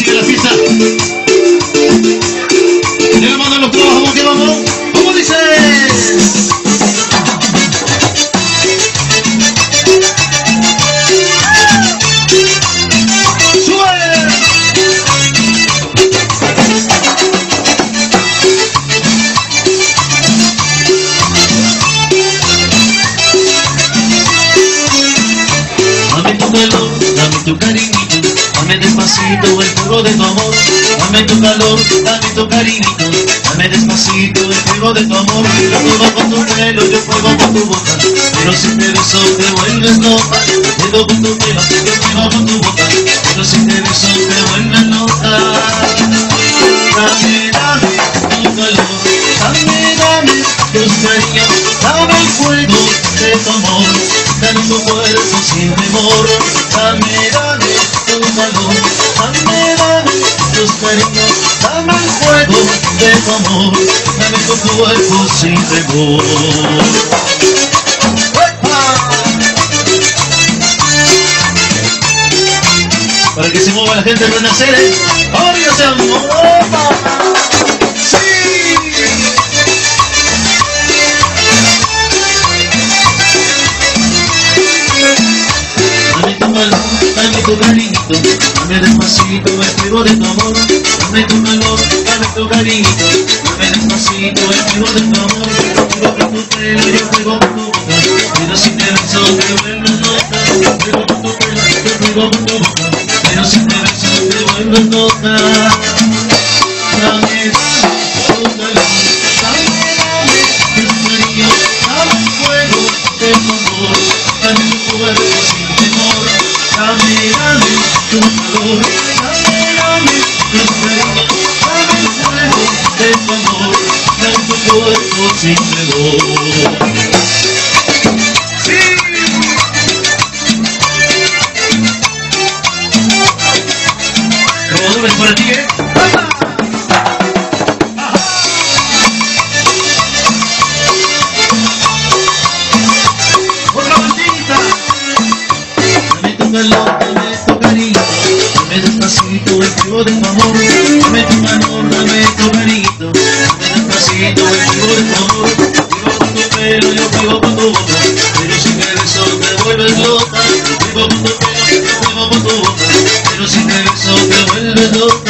sigue la fiesta. La mano los todos, vamos que vamos. ¿Cómo dice? Dame tu dame despacito el fuego de tu amor. Dame tu calor, dame tu cariñito, dame despacito el fuego de tu amor. Yo juego con tu pelo, yo juego con tu boca, pero si te beso te vuelves loca. Juego con tu pelo, yo juego con tu boca, pero si te beso te vuelves loca. Dame, tu calor, dame, dame tus cariños, dame el fuego de tu amor, dame tu cuerpo sin temor, dame amor, dame tu cuerpo sin temor. Para que se mueva la gente de renacer, ¿eh? ¡Ahora se amor! ¡Sí! Dame tu calor, dame tu cariñito, dame despacito fuego de tu amor. Dame tu calor, dame tu cariñito, despacito el fuego de tu amor. Juego con tu pelo, yo juego con tu boca, pero si te beso te vuelves loca. Juego con tu pelo, yo juego con tu boca, pero si te beso te vuelves loca. Dame, dame dame, fuego de amor, dame fuego dame tu cuerpo sin para ti, ¿eh? ¡Otra bandita! Dame tu calor, dame tu cariño, dame despacito el fuego de tu. Tu boca, pero si te beso te vuelves loca. Vivo con tu yo vivo con tu boca, pero si te beso te vuelves loca.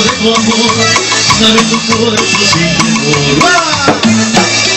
De tu amor, dame tu cuerpo sin temor.